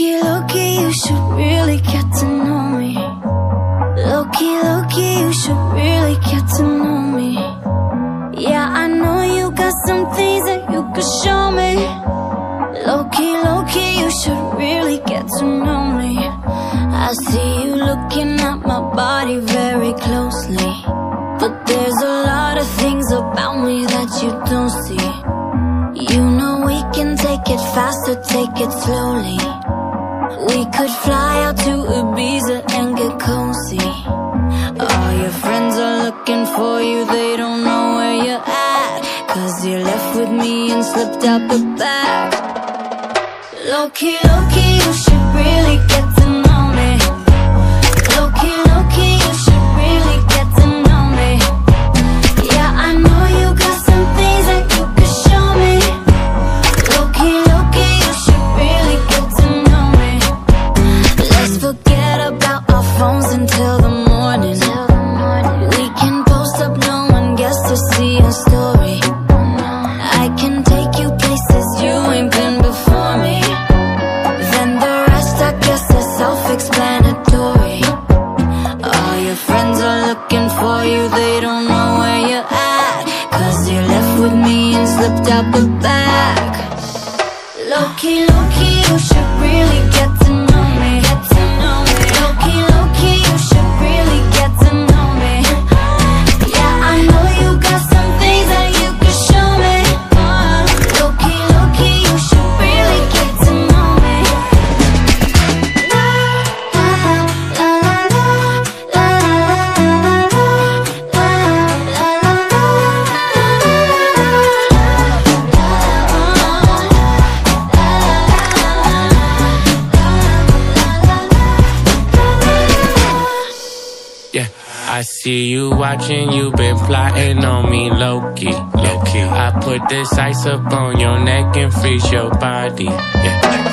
Low-key, low-key, you should really get to know me. Low-key, low-key, you should really get to know me. Yeah, I know you got some things that you could show me. Low-key, low-key, you should really get to know me. I see you looking at my body very closely. But there's a lot of things about me that you don't see. You know we can take it faster, take it slowly We could fly out to Ibiza and get cozy. All your friends are looking for you, they don't know where you're at. Cause you left with me and slipped out the back. Low-key, low-key, you should really friends are looking for you, they don't know where you're at. Cause you left with me and slipped out the back. Low-key, you should really get to know Yeah, I see you watching, you been plotting on me. Low key. I put this ice up on your neck and freeze your body. Yeah.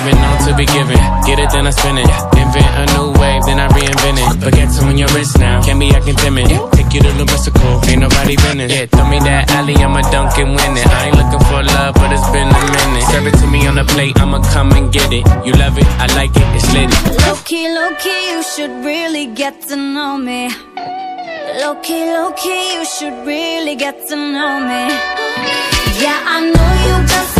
I've been known to be giving, get it then I spin it. Invent a new wave, then I reinvent it. Baguettes on your wrist now, can't be acting timid. Take you to the mystical, ain't nobody it. Yeah, throw me that alley, I'ma dunk and win it. I ain't looking for love, but it's been a minute. Serve it to me on the plate, I'ma come and get it. You love it, I like it, it's lit. Low-key, low-key, you should really get to know me Low-key, low-key, you should really get to know me Yeah, I know you got